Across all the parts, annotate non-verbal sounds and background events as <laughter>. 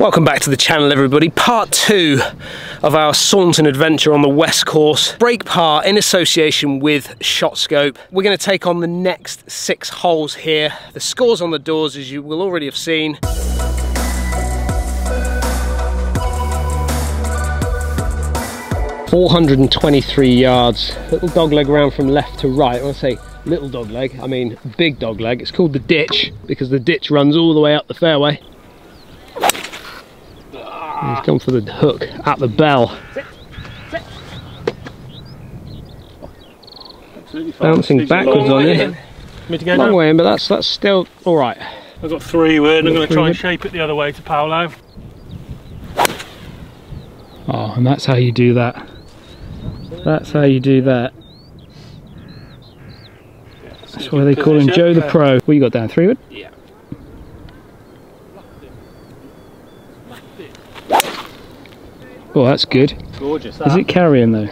Welcome back to the channel everybody, part two of our Saunton adventure on the west course, Break Par in association with ShotScope. We're going to take on the next six holes here. The scores on the doors as you will already have seen. Four hundred and twenty-three yards. Little dog leg around from left to right. I say little dog leg, I mean big dog leg. It's called the ditch because the ditch runs all the way up the fairway. He's gone for the hook at the bell. Bouncing backwards on it. Me to go Long now? way in, but that's that's still all right. I've got three wood. I'm going to try and shape it the other way to Paolo. Oh, and that's how you do that. That's how you do that. That's why they call him Joe the Pro. What you got down? Three wood? Yeah. Oh, that's good. Gorgeous. Is it carrying though?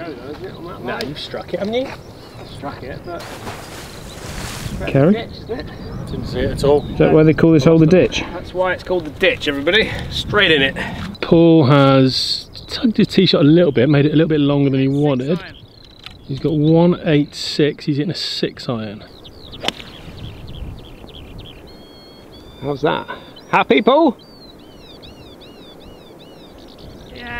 No, you've struck it, haven't you? Struck it, but Carry? ditch? Didn't see it at all. Is that why they call this hole the ditch? That's why it's called the ditch, everybody. Straight in it. Paul has tugged his tee shot a little bit, made it a little bit longer than he wanted. He's got 186, he's hitting a 6 iron. How's that? Happy, Paul?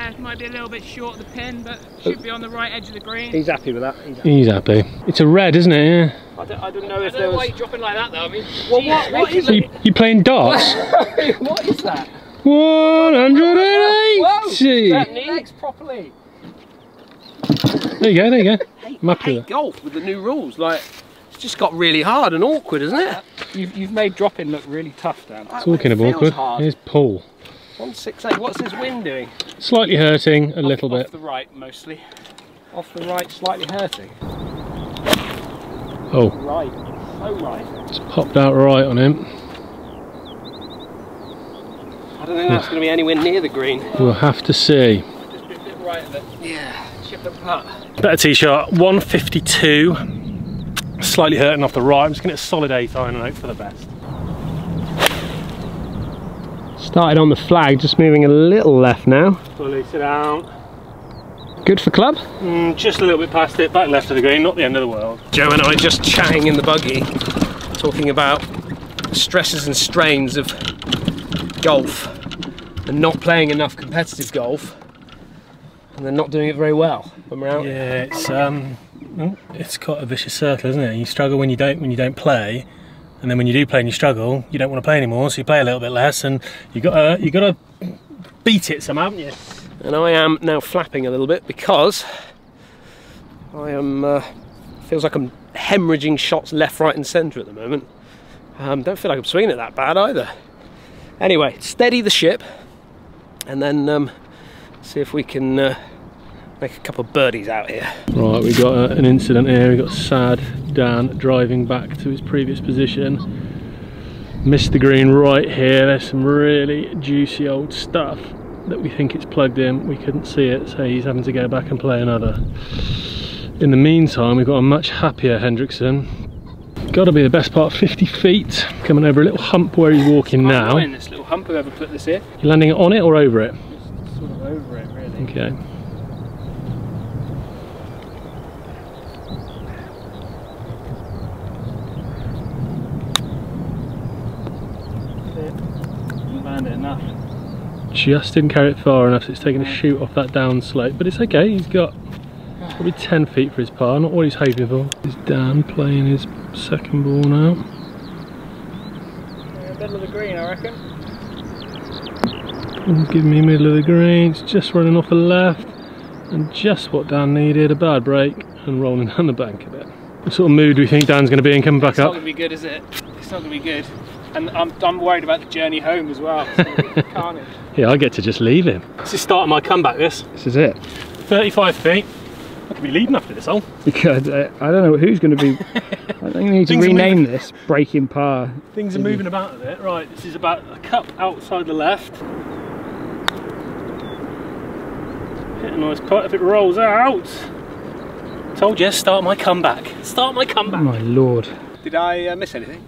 Yeah, might be a little bit short of the pin, but uh, should be on the right edge of the green. He's happy with that. He's happy. He's happy. It's a red, isn't it? Yeah. I, don't, I didn't know I if don't there know why was. you're dropping like that though. I mean, Well, what, what is So you, you playing darts? <laughs> what is that? 180! Legs properly. There you go, there you go. I'm I happy with hate golf with the new rules. Like, it's just got really hard and awkward, isn't it? you've, you've made dropping look really tough, Dan. Talking of It feels awkward, hard. here's Paul. One six eight. What's this wind doing? Slightly hurting, a little bit. Off bit. the right, mostly. Off the right, slightly hurting. Oh, Right, so right. it's popped out right on him. I don't think that's going to be anywhere near the green. We'll have to see. Just a bit, bit right of it. Yeah, chip the putt. Better tee shot. 152. Slightly hurting off the right. I'm just going to get a solid eight iron and hope for the best. Started on the flag, just moving a little left now. Fully sit down. Good for club. Mm, just a little bit past it. Back left of the green. Not the end of the world. Joe and I just chatting in the buggy, talking about stresses and strains of golf and not playing enough competitive golf and then not doing it very well when we're out. Yeah, it's um, oh, it's quite a vicious circle, isn't it? You struggle when you don't when you don't play, and then when you do play and you struggle, you don't want to play anymore, so you play a little bit less, and you got to you got to beat it somehow, haven't you? And I am now flapping a little bit because I am uh, feels like I'm hemorrhaging shots left, right, and centre at the moment. Um, don't feel like I'm swinging it that bad either. Anyway, steady the ship, and then um, see if we can uh, make a couple of birdies out here. Right, we've got uh, an incident here. We've got sad Dan driving back to his previous position. Missed the green right here. There's some really juicy old stuff that we think it's plugged in. We couldn't see it, so he's having to go back and play another. In the meantime, we've got a much happier Hendriksen. Got to be the best part 50 feet. Coming over a little hump where he's walking now. This little hump whoever put this here. You landing it on it or over it? Sort of over it, really. Okay. Didn't land it enough. Just didn't carry it far enough so it's taking a shoot off that down slope but it's okay he's got probably 10 feet for his par not what he's hoping for is Dan playing his second ball now Yeah, middle of the green, I reckon. Paul's giving me middle of the green it's just running off the left and just what Dan needed a bad break and rolling <laughs> down the bank a bit what sort of mood do we think Dan's going to be in coming back It's not going to be good, is it? It's not going to be good. And I'm, I'm worried about the journey home as well. <laughs> It's gonna be Carnage. Yeah I get to just leave him This is starting my comeback. This this is it 35 feet. I could be leading after this hole. because uh, I don't know who's going to be I think we need to Things rename this breaking par Things are moving about a bit. Right, this is about a cup outside the left. Hit a nice putt if it rolls out. Told you, start my comeback. Start my comeback. my lord Did I uh, miss anything?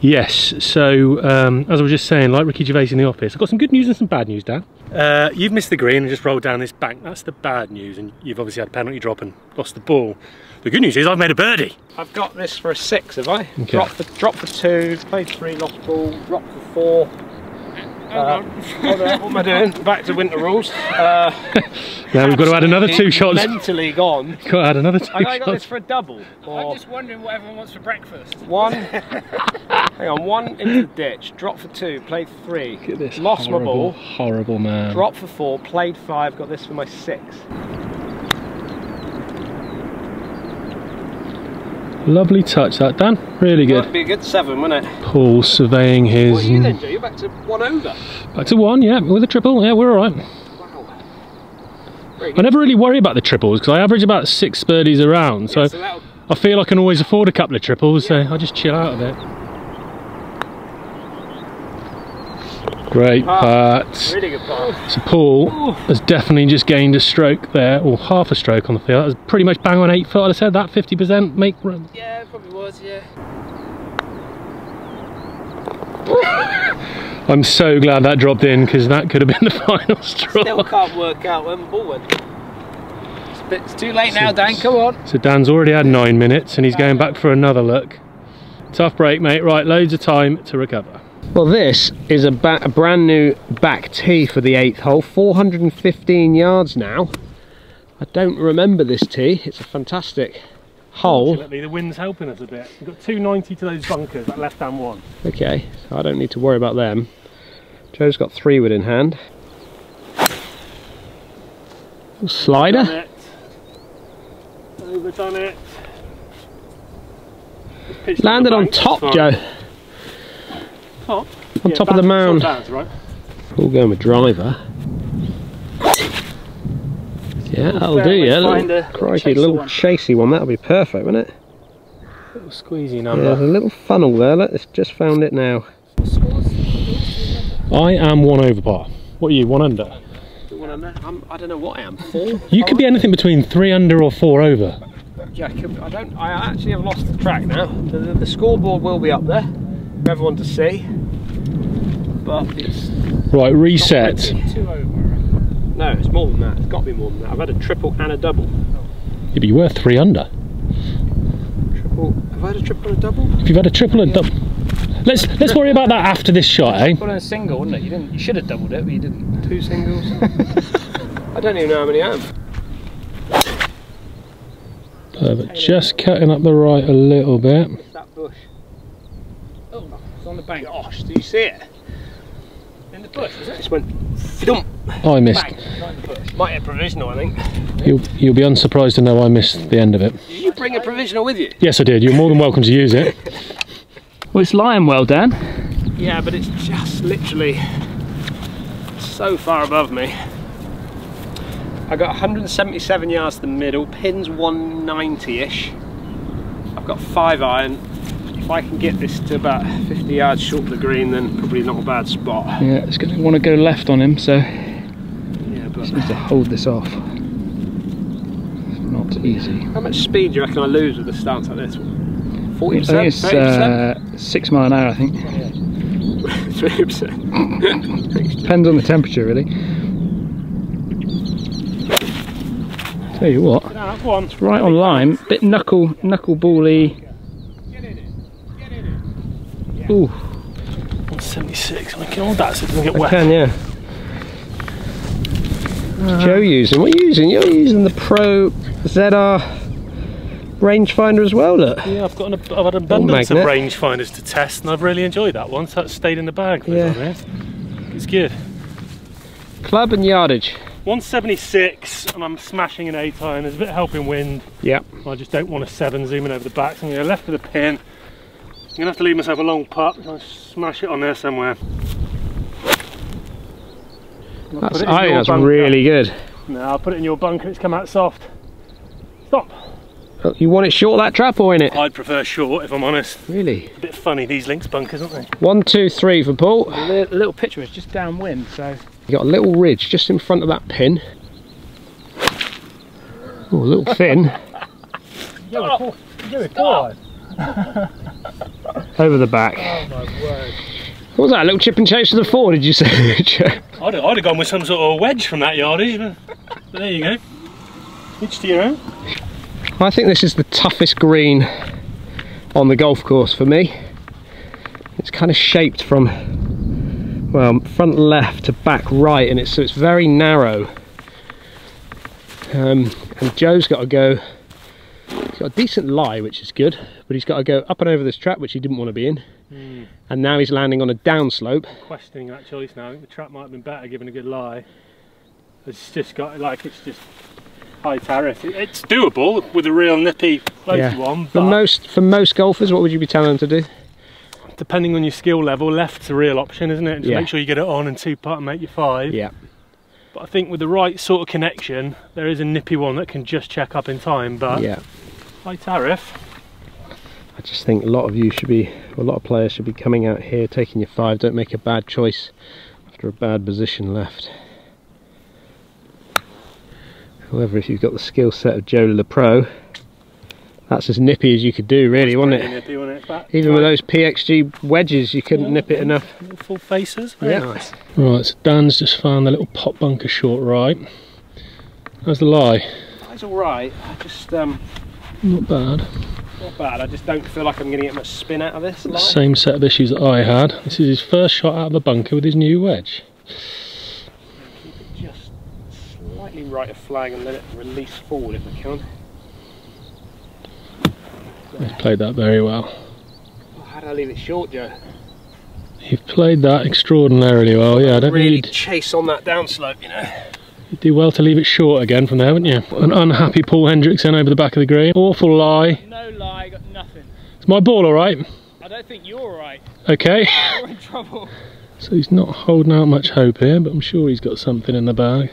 Yes, so um, as I was just saying, like Ricky Gervais in the office, I've got some good news and some bad news, Dan. Uh, you've missed the green and just rolled down this bank. That's the bad news, and you've obviously had a penalty drop and lost the ball. The good news is I've made a birdie. I've got this for a six, have I? Okay. Drop for drop for two, played three, lost ball, drop for four. Uh, what am I doing? Back to winter rules. Uh, <laughs> Now we've got to add another two shots. Mentally gone. Got to add another two I got, I got this shots. for a double. I'm just wondering what everyone wants for breakfast. one. <laughs> hang on, one into the ditch. Drop for two, played three. Look at this Lost my ball. Horrible man. Drop for four, played five. Got this for my six. Lovely touch that, Dan. Really good. That'd be a good seven, wouldn't it? Paul surveying his. What are you then, Joe? You're back to one over. Back to one, yeah, with a triple. Yeah, we're all right. Wow. I never really worry about the triples because I average about six birdies around, so So that'll I feel I can always afford a couple of triples. So I just chill out a bit. Great Ah. putt. really good pass. So Paul has definitely just gained a stroke there, or half a stroke on the field. That was pretty much bang on eight foot. I'd have said that 50% make run. Yeah, it probably was, yeah. <laughs> I'm so glad that dropped in because that could have been the <laughs> final straw. Still can't work out when the ball went. It's, bit, it's too late now, Dan. Come on. So Dan's already had nine minutes and he's going back for another look. Tough break, mate. Right, loads of time to recover. Well, this is a, a brand new back tee for the eighth hole, 415 yards now. I don't remember this tee. It's a fantastic hole. Fortunately, the wind's helping us a bit. We've got 290 to those bunkers, that left hand one. Okay, so I don't need to worry about them. Joe's got three wood in hand. Slider. Done it. Overdone it. Landed on top, Joe. Fine. Top? On top of the mound. That's right. All going with driver. Yeah, that'll do, fairway yeah. finder, Little, crikey, chaser little one. chasey one. That'll be perfect, wouldn't it? Little squeezy Yeah, there's a little funnel there. Let's just found it now. I am one over par. What are you, one under? I'm, I don't know what I am. Four? You could be anything between three under or four over. Yeah, I, could, I don't. I actually have lost the track now. The, the, the scoreboard will be up there for everyone to see, but it's Right, reset. Two no, it's more than that. It's got to be more than that. I've had a triple and a double. You'd be worth three under. Triple. Have I had a triple and a double? If you've had a triple and double. Let's let's worry about that after this shot, eh? Put in a single, wouldn't it? You didn't. You should have doubled it, but you didn't. Two singles. <laughs> I don't even know how many I am. Perfect. Just cutting up the right a little bit. That bush. Oh, it's on the bank. Gosh, do you see it? In the bush, was it? Just went. Dump. Oh, I missed. Bang. Not in the bush. Might have provisional, I think. You'll you'll be unsurprised to know I missed the end of it. Did you bring a provisional with you? Yes, I did. You're more than welcome to use it. Well, it's lying well, Dan. Yeah, but it's just literally so far above me. I got 177 yards to the middle, pins 190-ish. I've got five iron. If I can get this to about 50 yards short of the green, then probably not a bad spot. Yeah, it's going to want to go left on him, so Yeah, but just needs to hold this off. It's not easy. how much speed do you reckon I lose with a stance like this? 40%? think it's uh, six mile an hour. I think <laughs> 30%. <laughs> depends on the temperature, really. Tell you what, Nah, go on. it's right on line. Bit knuckle knuckle bally. Ooh, 176. I can hold that so it doesn't get I wet. can, yeah. What's Joe using? What are you using? You're using the Pro ZR rangefinder as well, look. Yeah, I've got an, I've had an abundance of rangefinders to test, and I've really enjoyed that one. So that's stayed in the bag. For Yeah. It's good. Club and yardage. 176, and I'm smashing an eight iron. There's a bit of helping wind. Yeah. I just don't want a seven zooming over the back. So I'm going to left of the pin. I'm going to have to leave myself a long putt. I'll smash it on there somewhere. That's, put it I think that's bunker. really good. No, I'll put it in your bunker. It's come out soft. Stop. Oh, You want it short that trap or in it? I'd prefer short, if I'm honest. Really? A bit funny these links bunkers, aren't they? One, two, three for Paul. the little picture is just downwind, so You got a little ridge just in front of that pin. Oh, a little thin. <laughs> over the back. Oh my word. What was that? A little chip and chase to the four, did you say? Joe? I'd, I'd have gone with some sort of wedge from that. But, but there you go. Each to your own. I think this is the toughest green on the golf course for me. It's kind of shaped from well front left to back right, and it's so it's very narrow. Um, and Joe's got to go. He's got a decent lie, which is good, but he's got to go up and over this trap, which he didn't want to be in. Hmm. And now he's landing on a downslope. Questioning that choice now. I think the trap might have been better given a good lie. It's just got like it's just high tariff. It's doable with a real nippy, floaty Yeah. one, For most for most golfers, what would you be telling them to do? depending on your skill level, left's a real option, isn't it? Just Yeah. make sure you get it on and two putt and make your five. Yeah. But I think with the right sort of connection, there is a nippy one that can just check up in time. But Yeah. High tariff. I just think a lot of you should be, a lot of players should be coming out here, taking your five. Don't make a bad choice after a bad position left. However, if you've got the skill set of Joe Le Pro, that's as nippy as you could do, really, wasn't it? nippy, wasn't it? Back Even with those PXG wedges, you couldn't nip it enough. full faces. Very Yeah. nice. Right, so Dan's just found the little pot bunker short right. How's the lie? That's all right. I just um, Not bad. not bad. I just don't feel like I'm going to get much spin out of this. Same set of issues that I had. This is his first shot out of the bunker with his new wedge. Keep it just slightly right of flag and let it release forward if I can. He's played that very well. Oh, how did I leave it short, Joe? You've played that extraordinarily well. Yeah, I don't really you'd, chase on that downslope, you know. You'd do well to leave it short again from there, wouldn't you? An unhappy Paul Hendriksen over the back of the green. Awful lie. No lie, got nothing. Is my ball all right? I don't think you're right. Okay. You're in trouble. So he's not holding out much hope here, but I'm sure he's got something in the bag.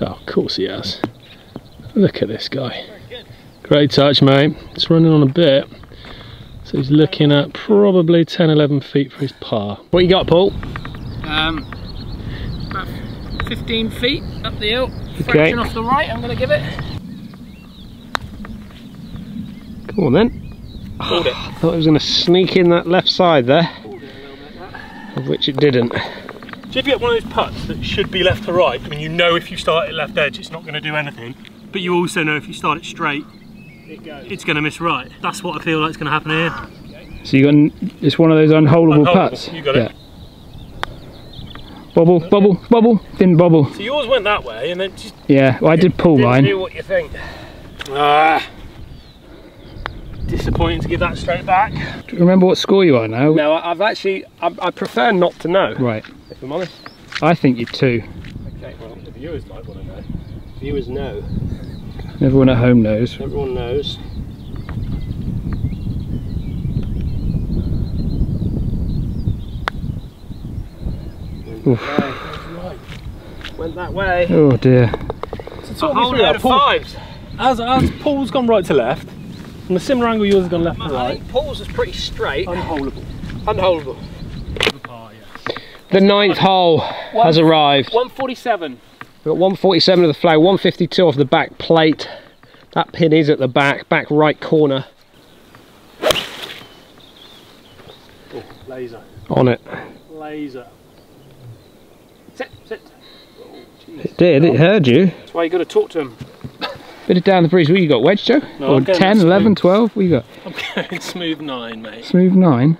Oh, of course he has. Look at this guy. Great touch, mate. It's running on a bit. So he's looking at probably 10, 11 feet for his par. What you got, Paul? Um, about 15 feet up the hill. Okay. Fraction off the right, I'm going to give it. Come on then. Hold it. I thought it was going to sneak in that left side there, of which it didn't. So if you get one of those putts that should be left to right, I mean you know if you start at left edge it's not going to do anything, but you also know if you start it straight, It it's going to miss right. That's what I feel like is going to happen here. So you got it's one of those unholdable Unholdable, putts. You got it. Bobble, bubble, bubble, Didn't bubble. So yours went that way and then just Yeah, well, I did pull didn't mine. do what you think. Ah. Disappointing to give that straight back. Do you remember what score you are now? No, I've actually, I, I prefer not to know, Right. if I'm honest. I think you're two. Okay, well, the viewers might want to know. Viewers know. Everyone at home knows. Everyone knows. Oof. Went that way. Oh dear. So A whole load of fives. As, as Paul's gone right to left, from a similar angle yours has gone left to I right. think Paul's is pretty straight. Unholdable. Unholdable. The ninth hole has arrived. 147. We've got 147 of the flag, 152 off the back plate. That pin is at the back, back right corner. Oh, laser. On it. Laser. Sit, sit. It did, it heard you. That's why you got to talk to him. Bit of down the breeze. What you got, wedge, Joe? No, or I'm 10, 11, 12? What you got? I'm going smooth nine, mate. Smooth nine.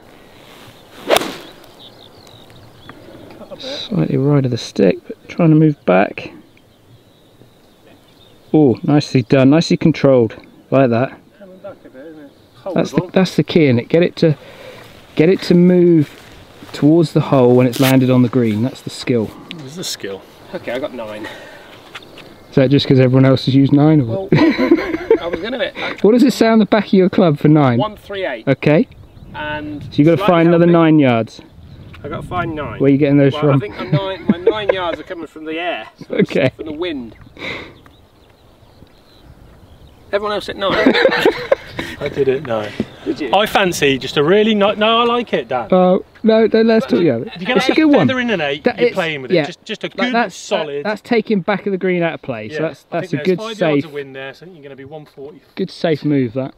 Slightly right of the stick, but trying to move back. Oh, nicely done. Nicely controlled. Like that. Coming back a bit, isn't? That's the, that's the key in it. Get it to get it to move towards the hole when it's landed on the green. That's the skill. This is a skill. Okay, I got nine. Is that just because everyone else has used nine? Or Well, what? I was going <laughs> to what does it say on the back of your club for nine? 138. Okay, And so you got to find another healthy. nine yards. I got to find nine. Where are you getting those well, I think my nine, my nine <laughs> yards are coming from the air. so Okay. From the wind. Everyone else at nine. <laughs> I did it, nine. Did you? I fancy just a really nice. No, I like it, Dan. Oh no, no, let's talk. Yeah, If you get it's a a good one. feather in an eight, That- you're playing with yeah. it. Just, just a Like, good, that's solid. that- that's taking back of the green out of play. yeah. So that's I that's think a good five safe, yards of wind there, so I think you're going to be 140. good safe move. That.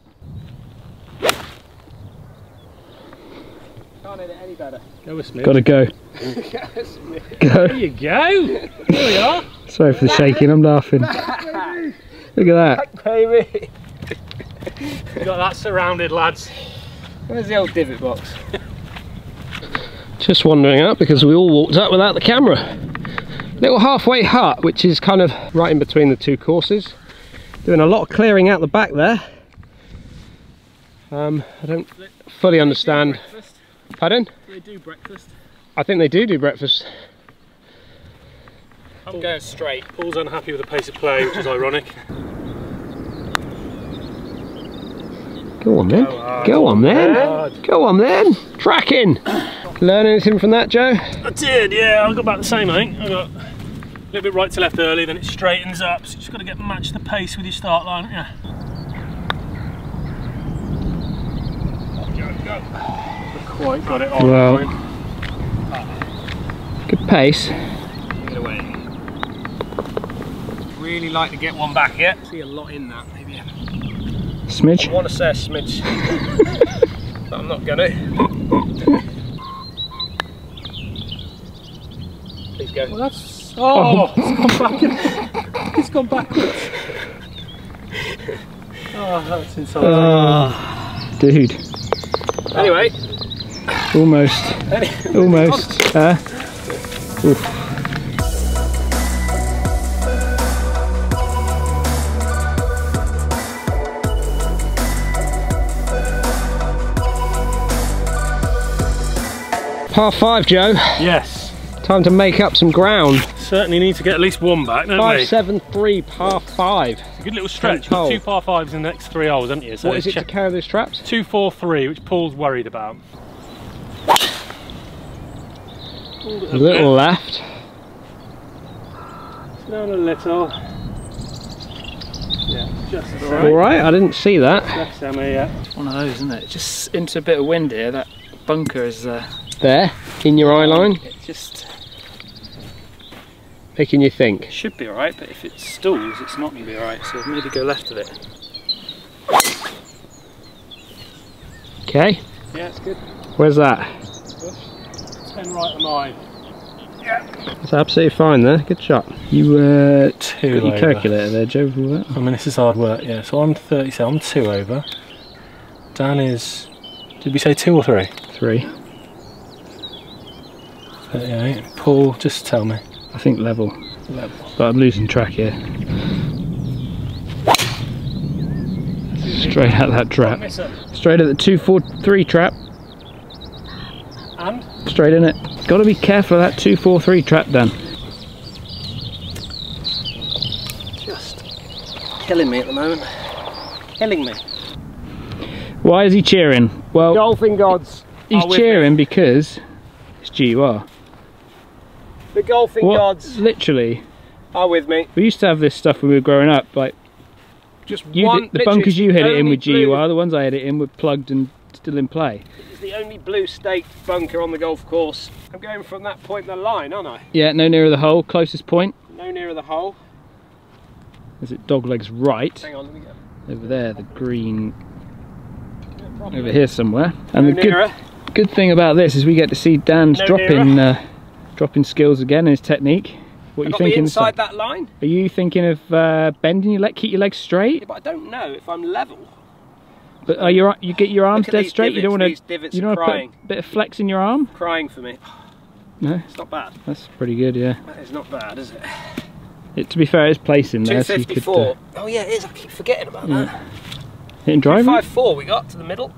Can't hit it any better. Go with Smith. Gotta go. <laughs> Go. There you go. Here we are. Sorry for the shaking, I'm laughing. Look at that. <laughs> Baby. You got that surrounded, lads. Where's the old divot box? <laughs> Just wandering up because we all walked up without the camera. Little halfway hut, which is kind of right in between the two courses. Doing a lot of clearing out the back there. Um, I don't fully understand. Do Pardon? They do breakfast. I think they do do breakfast. I'm going straight. Paul's unhappy with the pace of play, which is ironic. <laughs> Go on then. Go on then. Go on then. Tracking. Learn anything from that, Joe? I did, yeah. I got about the same, I think. I got a little bit right to left early, then it straightens up. So you just got to get match the pace with your start line. Yeah. Quite got it on. Well. point. Good pace. Get away. Really like to get one back here. See a lot in that, maybe. I Smidge. want to say a smidge, but I'm not gonna. Please go. Well, that's. Oh, <laughs> it's gone back. it's gone backwards. <laughs> Oh, that's inside. Ah, dude. Anyway, Almost. Almost. <laughs> Uh, oof. Par five, Joe. yes. Time to make up some ground. Certainly need to get at least one back, don't Five, we? seven, three, par five. Good little stretch. Got two par fives in the next three holes, haven't you? So What is it to check- carry those straps? Two, four, three, which Paul's worried about. A little left. It's Down a little. Yeah, just All right. right, All right, I didn't see that. Left Sammy, yeah. One of those, isn't it? Just into a bit of wind here. That bunker is uh, There, in your eye line, it just making you think. should be alright, but if it stalls, it's not going to be alright. So maybe go left of it. Okay, Yeah, it's good. where's that? Ten right of mine. It's absolutely fine there. Good shot. You uh, Two got your calculator there, Joe. with that? I mean, this is hard work, yeah. So I'm 37, I'm two over. Dan is, did we say two or three? Three. 38. Paul, just tell me. I think level. Level. But I'm losing track here. Straight at that trap. Straight at the 243 trap. And? Straight in it. Got to be careful of that 243 trap, Dan. Just killing me at the moment. Killing me. Why is he cheering? Well, Dolphin gods. he's cheering because it's GUR. The golfing What? gods Literally, are with me. we used to have this stuff when we were growing up. Like Just you, one. did, the bunkers you hit it in with blue- GUR, the ones I hit it in were plugged and still in play. It's the only blue staked bunker on the golf course. I'm going from that point in the line, aren't I? Yeah, no nearer the hole. Closest point No nearer the hole. is it doglegs right Hang on, let me get over there. The green over here somewhere. And no the good nearer. good thing about this is we get to see Dan's No dropping uh, dropping skills again and his technique. What are you thinking? inside that line, Are you thinking of uh, bending your leg, keep your legs straight? yeah, but I don't know if I'm level. But are your you get your arms dead straight? You don't divots, want to divots you don't want to put a bit of flex in your arm? crying for me. No, It's not bad. that's pretty good. Yeah. That is not bad, is it? It, to be fair, it's placing there, so you could 254. uh, Oh yeah, it is. I keep forgetting about Yeah. that. hit and drive. it. 254 we got to the middle.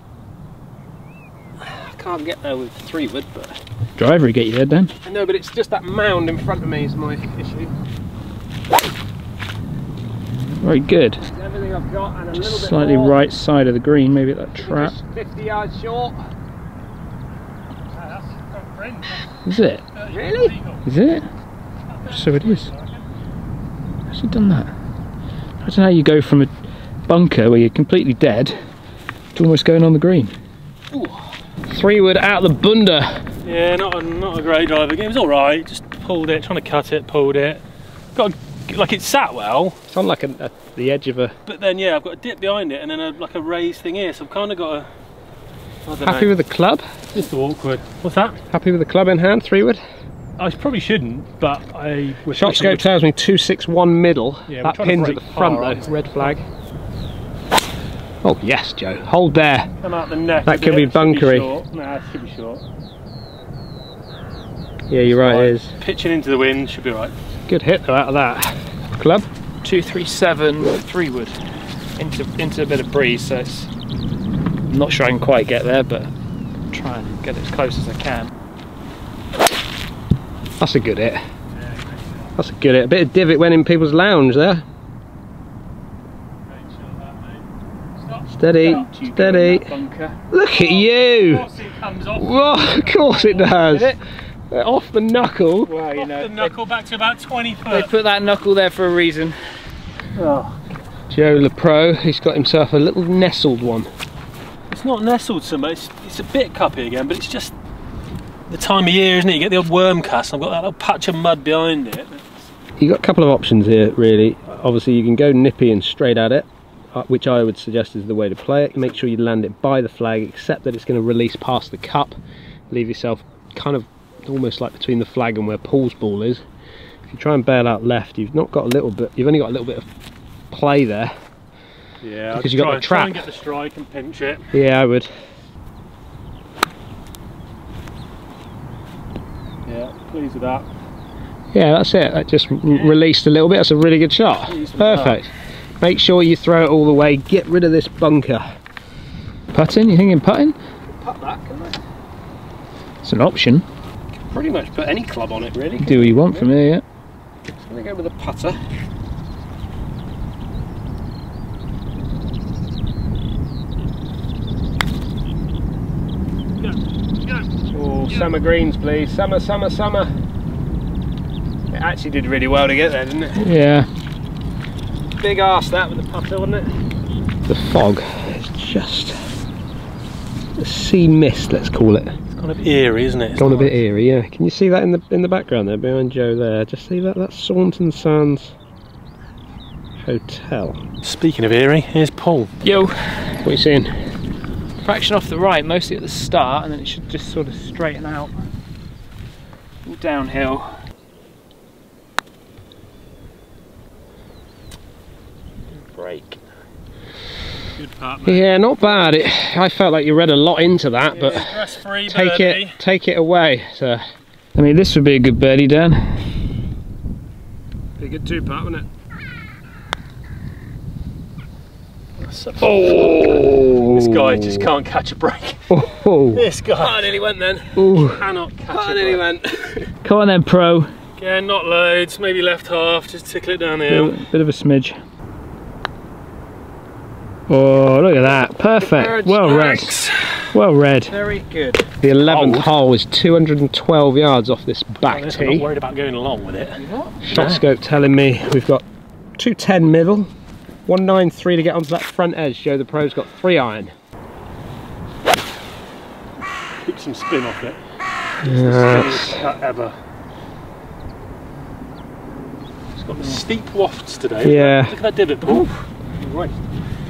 I can't get there with three wood, but Driver, get you there, then. I know, but it's just that mound in front of me is my issue. Very good. Everything I've got and a little Just bit slightly more. right side of the green, maybe at that trap. 50 yards short. Is it? Really? Is it? So it is. How's he done that? I don't know how you go from a bunker where you're completely dead to almost going on the green. Three wood out the bunda. Yeah, not a, not a great driver. It was all right. Just pulled it, trying to cut it, pulled it. Got a, like it sat well, It's on like a, a, the edge of a. but then yeah, I've got a dip behind it and then a, like a raised thing here. So I've kind of got don't Happy know. with the club? Just awkward. What's that? Happy with the club in hand, three wood? I probably shouldn't, but I ShotScope tells me 261 middle. Yeah, that pin's at the front though, red flag. Oh yes, Joe. Hold there. come out the neck. That could bit, be should bunkery. short. Nah, it should be short. Yeah, you're right, it is. Pitching into the wind should be right. Good hit though out of that. Club? 237 three wood into into a bit of breeze, so it's I'm not sure I can quite get there, but try and get it as close as I can. That's a good hit. That's a good hit. A bit of divot went in people's lounge there. Steady, steady. Look at you! comes off. Whoa, of course it does. Did Off the knuckle. Well, you know, the knuckle back to about 20 they, foot. they put that knuckle there for a reason. Oh, Joe LePro, he's got himself a little nestled one. it's not nestled so much. It's, it's a bit cuppy again, but it's just the time of year, isn't it? You get the old worm cast. I've got that little patch of mud behind it. You've got a couple of options here, really. Obviously, you can go nippy and straight at it, uh, Uh, which I would suggest is the way to play it. Make sure you land it by the flag, except that it's going to release past the cup. Leave yourself kind of almost like between the flag and where Paul's ball is. If you try and bail out left, you've not got a little bit. You've only got a little bit of play there. Yeah, Because I'd you got the try and get the strike and pinch it. Yeah, I would. Yeah, pleased with that. Yeah, that's it. That just r- released a little bit. That's a really good shot. With that. Perfect. Make sure you throw it all the way. Get rid of this bunker. Putting? You thinking putting? Put that, can I? It's an option. Pretty much put any club on it, really. Do what you want from here, yeah. I'm going to go with a putter. Oh, summer greens, please. Summer, summer, summer. It actually did really well to get there, didn't it? Yeah. Big arse that with the putter, wasn't it? The fog is just a sea mist, let's call it. It's kind of eerie, isn't it? It's Gone a bit nice. eerie, yeah. Can you see that in the in the background there, behind Joe there? Just see that? That's Saunton Sands Hotel. Speaking of eerie, here's Paul. Yo, What are you seeing? fraction off the right, mostly at the start, and then it should just sort of straighten out. All downhill. Break. Good part, mate. Yeah, not bad. It, I felt like you read a lot into that, but Stress free take it take it away. So I mean, this would be a good birdie, Dan. be a good two part, wouldn't it? Oh, this guy just can't catch a break. Oh, This guy oh nearly went then. Ooh. cannot catch Oh, a nearly break. went. Come on then, pro. Again, not loads, maybe left half, just tickle it down the Bit hill. of, bit of a smidge. Oh, look at that. Perfect. Well read. Well read. Very good. The 11th Old. hole is 212 yards off this oh, back Honest, I'm not tee. worried about going along with it. ShotScope telling me we've got 210 middle, 193 to get onto that front edge. Joe the Pro's got three iron. Keep some spin off it. Yes. Cut ever. It's got the steep wafts today. Yeah. Look at that divot, Paul. Right.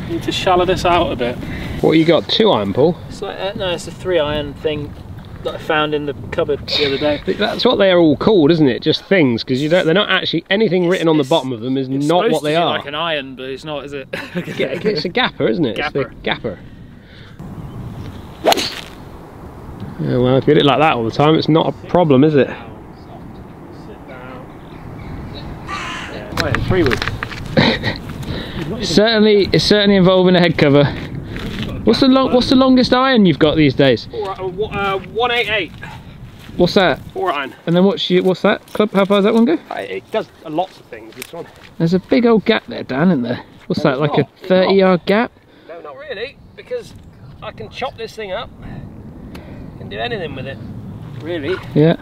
Need to shallow this out a bit. What you got? Two iron, Paul? It's like, uh, no, it's a three iron thing that I found in the cupboard the other day. <laughs> That's what they're all called, isn't it? Just things, because you don't. They're not actually anything written on the bottom of them is It's not supposed what to they be are. like an iron, but it's not, is it? <laughs> It's a gapper, isn't it? It's the Gapper. gapper. Yeah, well, if you get it like that all the time, it's not a problem, is it? Sit down. Right, three wood. Certainly, it's certainly involving a head cover. What's the long, What's the longest iron you've got these days? Uh, uh, 188. What's that? Four iron. And then what's your, what's that club? How far does that one go? Uh, It does lots of things, this one. There's a big old gap there, Dan, isn't there? What's that? Like a not, it's 30 yard gap? No, not really, because I can chop this thing up. Can do anything with it. Really. Yeah.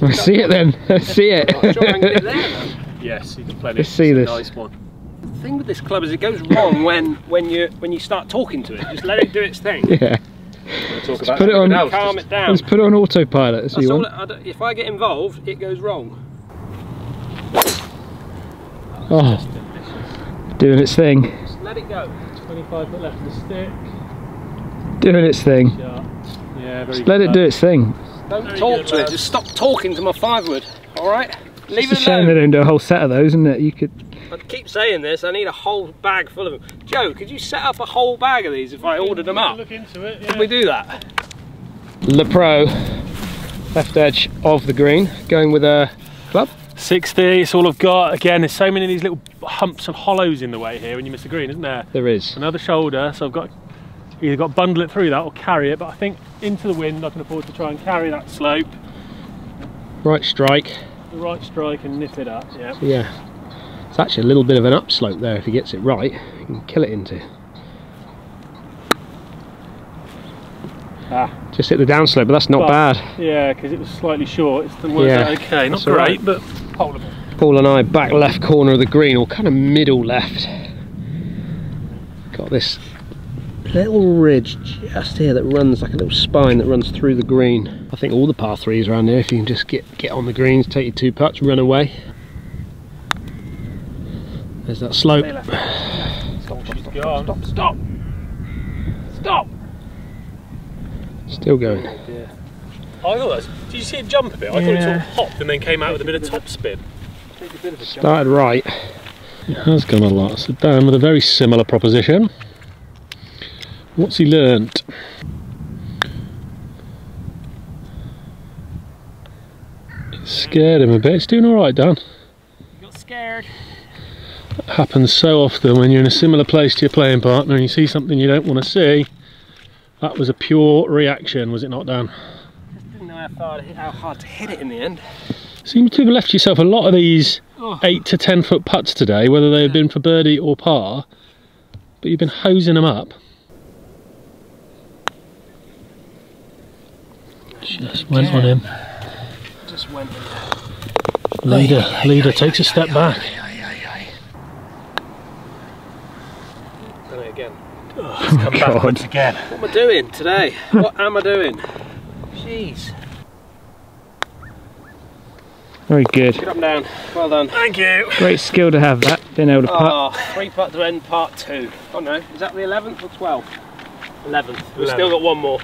I see it then. I <laughs> see it. Sure I there. <laughs> Yes, you can play Let's see this. Nice one. The thing with this club is it goes wrong <laughs> when when you when you start talking to it. Just let it do its thing. yeah. Talk about put it on- else, Calm just- it down. Let's put it on autopilot. That's That's you all. want. I if I get involved, it goes wrong. Oh. Doing its thing. Just let it go. 25 foot left of the stick. Doing its thing. Yeah, very Let it do its thing. Don't Very talk good, to it. Just stop talking to my five wood. All right. Leave It's a it shame they don't do a whole set of those, isn't it? You could. I keep saying this. I need a whole bag full of them. Joe, could you set up a whole bag of these if I ordered them up? Look into it. Can we do that? Le Pro, left edge of the green, going with a club. 60, it's all I've got. Again, there's so many of these little humps and hollows in the way here when you miss the green, isn't there? There is. Another shoulder, so I've got either got to bundle it through that or carry it, but I think into the wind I can afford to try and carry that slope, Right strike. the right strike and nip it up. Yeah. Yeah. It's actually a little bit of an upslope there if he gets it right. You can kill it into. Ah. Just hit the downslope, but that's not But- bad. Yeah, because it was slightly short. It's the words Yeah, okay. Not great, right. but holdable. Paul and I back left corner of the green, or kind of middle left. Got this little ridge just here that runs like a little spine that runs through the green. I think all the par threes around here, if you can just get get on the greens, take your two putts, run away. There's that slope. Stop, on. Stop. Stop. Still going. I thought that was, did you see it jump a bit? I thought it sort of hopped and then came out with a bit of top spin. Started right. It has gone a lot. So Dan with a very similar proposition. What's he learnt? It scared him a bit. It's doing alright, Dan. Got scared. Happens so often when you're in a similar place to your playing partner and you see something you don't want to see. That was a pure reaction, was it not, Dan? Just didn't know how, far to hit, how hard to hit it in the end. Seem to have left yourself a lot of these Oh. eight to ten foot putts today, whether they have been for birdie or par, but you've been hosing them up. Just went on him. Just went. Leader, leader takes a step back. Done it again. Come backwards again. What am I doing today? what am I doing? Jeez. Very good. Get up down. Well done. Thank you. Great skill to have that. Being able to putt. Oh, three putt to end part two. Oh no, is that the 11th or 12th? 11th. We've still got one more.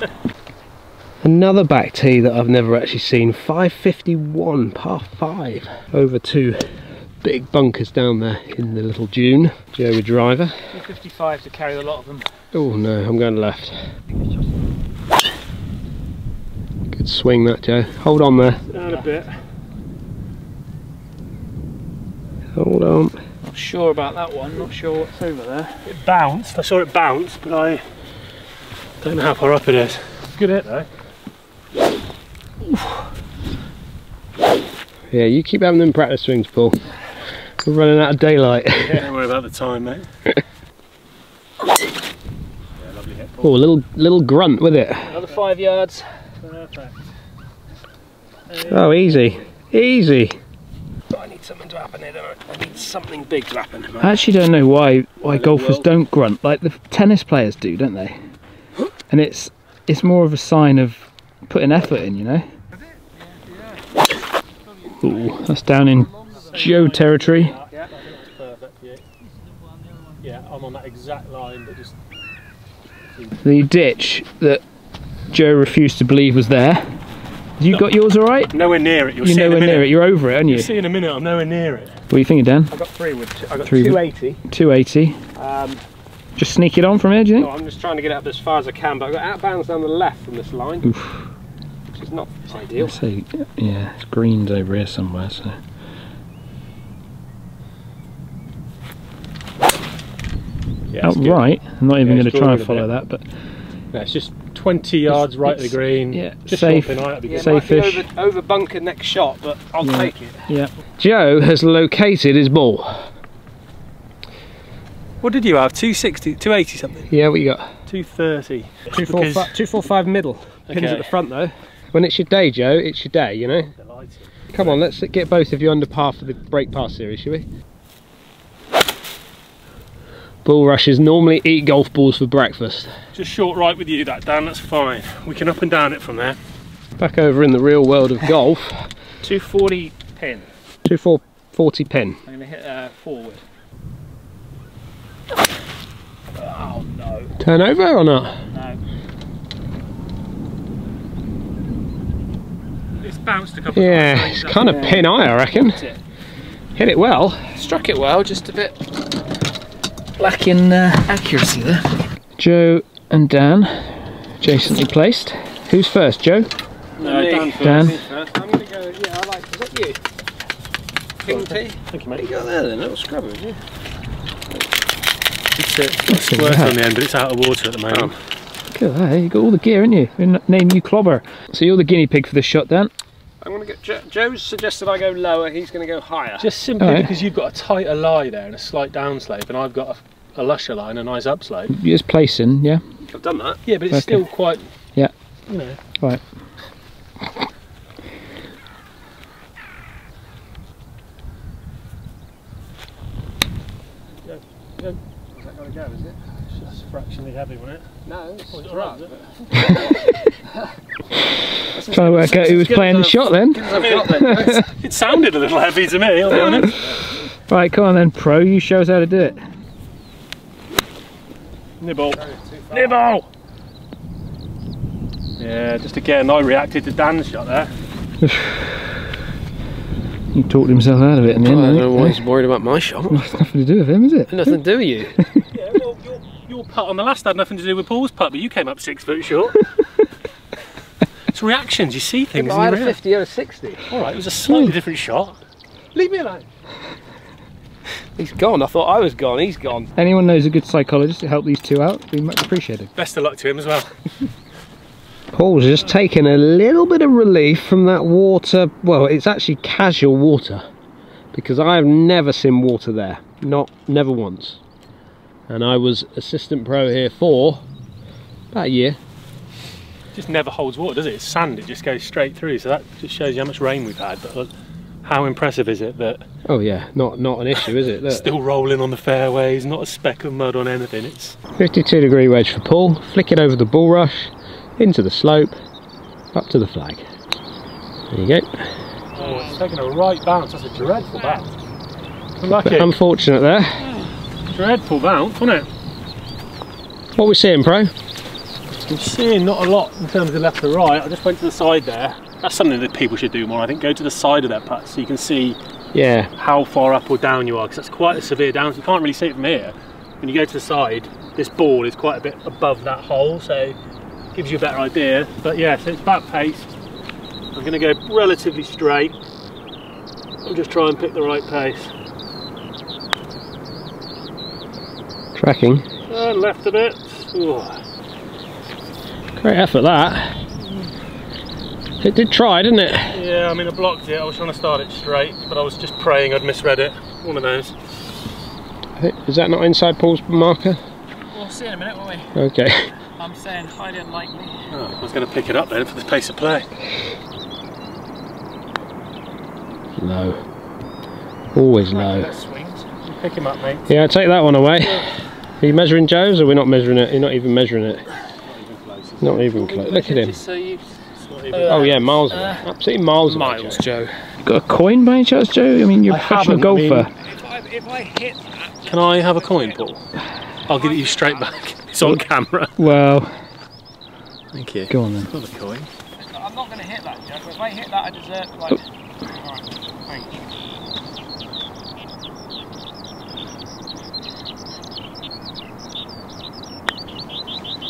<laughs> Another back tee that I've never actually seen. 551, par 5. Over two big bunkers down there in the little dune. Joe with driver. 55 to carry a lot of them. Oh no, I'm going left. Good swing that, Joe. Hold on there. Down a bit. Hold on. Not sure about that one. Not sure what's over there. It bounced. I saw it bounce, but I don't know how far up it is. Good hit though. Yeah, you keep having them practice swings, Paul. We're running out of daylight. <laughs> Don't worry about the time, mate. <laughs> yeah, Oh, a little little grunt with it. Another five yards. Perfect. Oh, easy, easy. I need something to happen here, don't I? I need something big to happen. I actually don't know why why golfers world. don't grunt like the tennis players do, don't they? And it's it's more of a sign of putting effort in, you know. Ooh, that's down in Joe territory. Yeah, perfect. Yeah. I'm on that exact line, but just The ditch that Joe refused to believe was there. Have you got yours all right? nowhere near it. You'll You're see nowhere near it. You're over it, aren't you? You'll see in a minute. I'm nowhere near it. What are you thinking, Dan? I got three with. I got Three 280. 280. Um, Just sneak it on from here, do you no. I'm just trying to get it up as far as I can, but I've got outbounds down the left from this line, which is not ideal. So, yeah, it's greens over here somewhere. So Yeah, it's good. outright. I'm not even Yeah, going to try and follow bit. that, but Yeah, it's just 20 yards right of the green. yeah, just safe. something like that. Yeah, it Say be fish. over, over bunker next shot, but I'll Yeah. take it. yeah. Joe has located his ball. What did you have? 260, 280 something? Yeah, what you got? 230. Two four, Because- fi- two four five middle. Pins Okay. at the front though. When it's your day, Joe, it's your day. You know. Delighted. Come on, let's get both of you under par for the break pass series, shall we? bulrushes normally eat golf balls for breakfast. Just short right with you that Dan, that's fine. We can up and down it from there. Back over in the real world of golf. 240 pin. 240 pin. I'm going to hit uh, forward. Oh no. Turn over or not? No. It's bounced a couple yeah, times. Yeah, it's kind of pin eye I reckon. Hit it well. Struck it well, just a bit lacking uh, accuracy there. Joe and Dan, adjacently placed. Who's first, Joe? No, Dan first. Dan. I'm going to go, yeah, I like, is that you? King tea? Thank you, mate. you got there then? Little scrubber, is you? It's, uh, got a squirt on the end, but it's out of water at the moment. Look at that, you got all the gear, haven't you? Your Name you clobber. So you're the guinea pig for this shot, Dan. I'm going to get, Jo- Joe's suggested I go lower, he's going to go higher. Just simply Alright. because you've got a tighter lie there and a slight downslope, and I've got a, a lusher line, and a nice upslope. You're just placing, yeah? I've done that. Yeah, but it's Okay. still quite. Yeah. You know. Right. Has that got to go, is it? It's just heavy, wasn't it? No, oh, it's Was it right. alright, Trying to work out who was playing the shot then. Then. <laughs> It sounded a little heavy to me, I'll be honest. Right, come on then, pro, you show us how to do it. Nibble. Nibble! Yeah, just again, I reacted to Dan's shot there. <sighs> He talked himself out of it in the I don't know why he's worried about my shot. Nothing to do with him, is it? Nothing to do with you. <laughs> Yeah, well, your, your putt on the last had nothing to do with Paul's putt, but you came up six foot short. <laughs> it's reactions, you see things. I had a 50 or a 60. Alright, it was a slightly different shot. Leave me alone. He's gone. I thought I was gone. He's gone. Anyone knows a good psychologist to help these two out, be much appreciated. Best of luck to him as well. <laughs> Paul's just taken a little bit of relief from that water. Well, it's actually casual water because I have never seen water there. Not, never once. And I was assistant pro here for about a year. just never holds water, does it? It's sand, it just goes straight through. So that just shows you how much rain we've had. But look, how impressive is it that Oh yeah, not not an issue, is it? Look. <laughs> still rolling on the fairways, not a speck of mud on anything. It's 52 degree wedge for Paul, flick it over the bulrush, into the slope, up to the flag. There you go. oh, it's taking a right bounce. That's a dreadful bounce. Unlucky. Unfortunate there. Dreadful bounce, wasn't it? What we seeing, pro? I'm seeing not a lot in terms of left or right. I just went to the side there. That's something that people should do more. I think go to the side of that putt so you can see Yeah, how far up or down you are because that's quite a severe down. You can't really see it from here. When you go to the side, this ball is quite a bit above that hole, so it gives you a better idea. But yeah, so it's back pace. I'm going to go relatively straight. I'll just try and pick the right pace. Tracking. And uh, left a bit. Ooh. Great effort that. It did try, didn't it? Yeah, I mean, I blocked it. I was trying to start it straight, but I was just praying I'd misread it. One of those. Is that not inside Paul's marker? We'll see in a minute, won't we? Okay. I'm saying highly unlikely. Oh, I was going to pick it up then for the pace of play. Low. Always low. Swings. Pick him up, mate. Yeah, take that one away. Are you measuring Joe's or we're not measuring it? You're not even measuring it. Not even close. Look at him. So you. Oh yeah, miles away. Absolutely miles away. Miles, Joe. You got a coin by any chance, Joe? I mean, you're a I professional haven't, I mean- golfer. If I, if I hit that, Can I have a coin, Paul? I'll give it you straight back. <laughs> It's on camera. Well, Thank you. go on then. Got the coin. I'm not going to hit that, Jeff. If I hit that, I deserve like. Oh. Alright, thank you.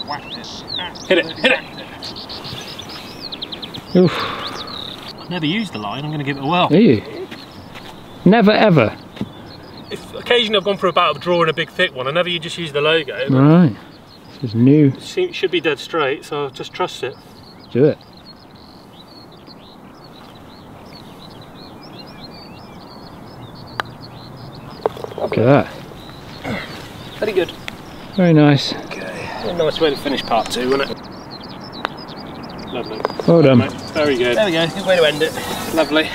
Whacked it. Hit it, hit it. Oof. I've never used the line. I'm going to give it a whirl. Are you? Never ever. If occasionally I've gone for a bout of drawing a big thick one, I never you just use the logo. Right. This is new. It should be dead straight, so I'll just trust it. Do it. Look at that. Very good. Very nice. A nice way to finish part two, wasn't it? Lovely. Well done. Mate, very good. There we go. Good way to end it. Lovely.